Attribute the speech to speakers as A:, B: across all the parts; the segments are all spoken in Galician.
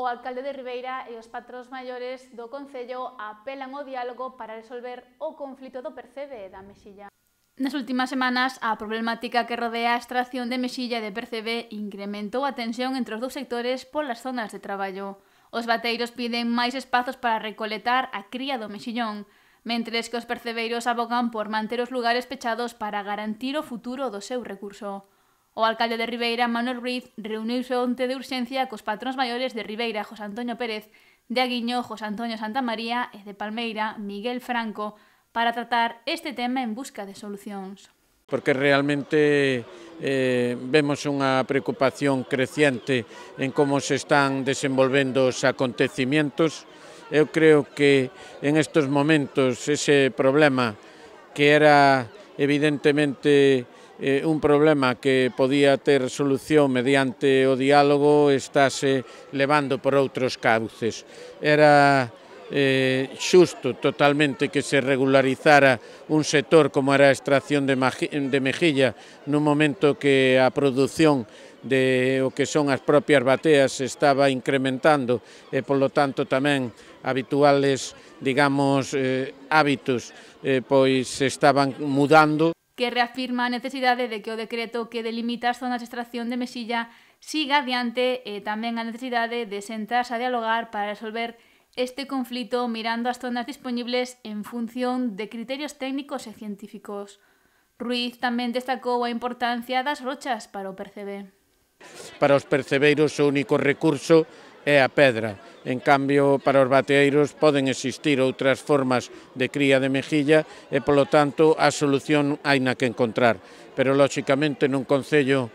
A: O alcalde de Ribeira e os patróns maiores do Concello apelan ao diálogo para resolver o conflito do percebe da mexilla. Nas últimas semanas, a problemática que rodea a extracción de mexilla de percebe incrementou a tensión entre os dous sectores polas zonas de traballo. Os bateiros piden máis espazos para recoletar a cría do mexillón, mentres que os percebeiros abogan por manter os lugares pechados para garantir o futuro do seu recurso. O alcalde de Ribeira, Manuel Ruiz, reuniuse onte de urxencia cos patróns maiores de Ribeira, José Antonio Pérez, de Aguiño, José Antonio Santa María e de Palmeira, Miguel Franco, para tratar este tema en busca de solucións.
B: Porque realmente eh, vemos unha preocupación creciente en como se están desenvolvendo os acontecimientos. Eu creo que en estos momentos ese problema que era evidentemente eh, un problema que podía ter solución mediante o diálogo estáse levando por outros cauces. Era eh, xusto totalmente que se regularizara un sector como era a extracción de, de mejilla nun momento que a produción de o que son as propias bateas estaba incrementando e, polo tanto, tamén habituales, digamos, eh, hábitos eh, pois se estaban mudando
A: que reafirma a necesidade de que o decreto que delimita as zonas de extracción de mesilla siga adiante e tamén a necesidade de sentarse a dialogar para resolver este conflito mirando as zonas disponibles en función de criterios técnicos e científicos. Ruiz tamén destacou a importancia das rochas para o percebe.
B: Para os percebeiros o único recurso é a pedra En cambio, para os bateeiros poden existir outras formas de cría de mejilla e, polo tanto, a solución hai na que encontrar. Pero, lóxicamente, nun concello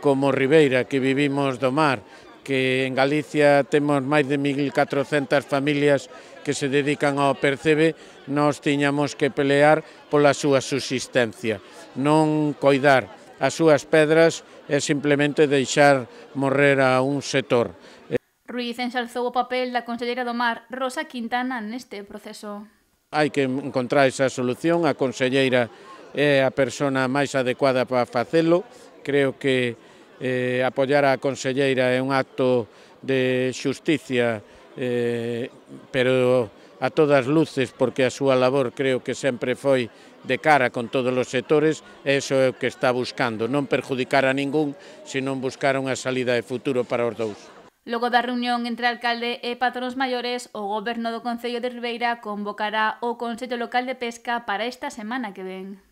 B: como Ribeira, que vivimos do mar, que en Galicia temos máis de 1.400 familias que se dedican ao percebe, nós tiñamos que pelear pola súa subsistencia, non coidar as súas pedras e simplemente deixar morrer a un sector.
A: Ruiz ensalzou o papel da conselleira do Mar, Rosa Quintana, neste proceso.
B: Hai que encontrar esa solución, a conselleira é a persona máis adecuada para facelo. Creo que eh, apoiar a conselleira é un acto de xusticia, eh, pero a todas luces, porque a súa labor creo que sempre foi de cara con todos os sectores, e iso é o que está buscando, non perjudicar a ningún, senón buscar unha salida de futuro para os dous.
A: Logo da reunión entre alcalde e patróns maiores, o goberno do Concello de Ribeira convocará o Consello Local de Pesca para esta semana que ven.